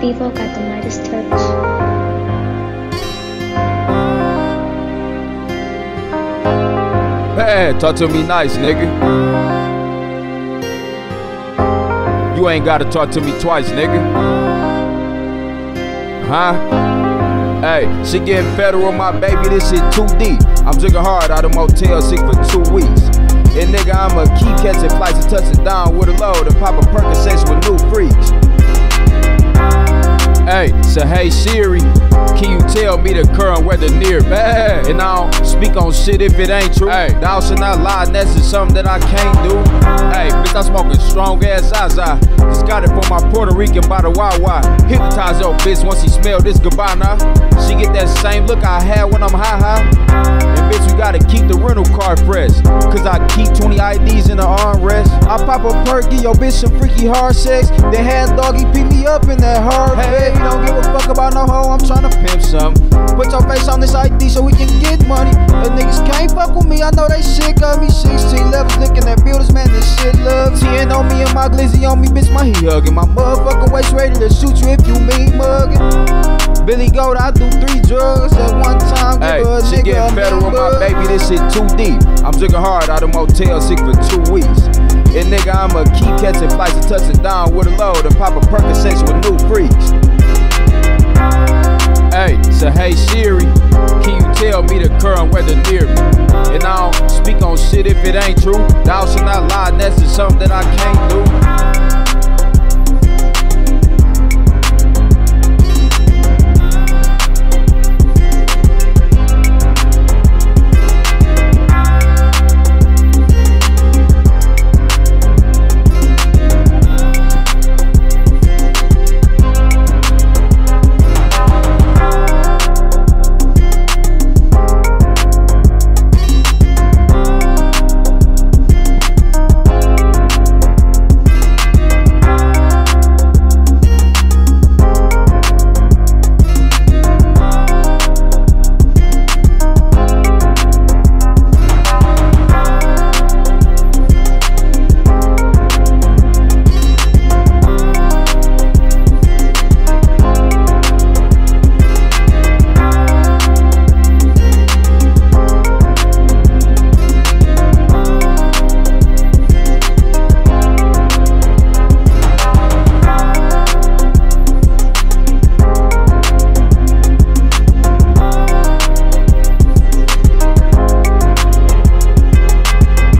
Vivo Midas touch. Hey, talk to me nice, nigga. You ain't gotta talk to me twice, nigga. Huh? Hey, she getting on my baby, this shit too deep. I'm drinking hard out of Motel 6 for two weeks. And nigga, I'ma keep catching flights and touching down with a load and pop a Percocets with new freaks. Hey, so hey Siri, can you tell me the current weather near bad? And I don't speak on shit if it ain't true. Hey, thou should not lie, and that's just something that I can't do. Hey, bitch, I'm smoking strong ass Zaza. Just got it from my Puerto Rican by the Wawa. Hypnotize your bitch once she smell this Gabbana. She get that same look I had when I'm high high. And bitch, you gotta keep the rental car fresh. Cause I keep 20 IDs in the armrest. I pop a perk, give your bitch some freaky hard sex. Then had doggy pick me up in that hard hey, bed. don't give a fuck about no hoe, I'm tryna pimp some. Put your face on this ID so we can get money. The niggas can't fuck with me, I know they shit got me 16 levels looking at builders, man, this shit love. 10 on me and my glizzy on me, bitch, my he hugging. My motherfucking waist ready to shoot you if you mean mugging. Billy Goat, I do three drugs at one time. Give Hey, a she getting better on my baby, this shit too deep. I'm drinking hard out of Motel 6 for two weeks. And nigga, I'ma keep catching flights and touching down with a load and pop a Percocets with new freaks. Hey, so hey Siri, can you tell me the current weather near me? And I don't speak on shit if it ain't true. Thou should not lie, that's just something that I can't do.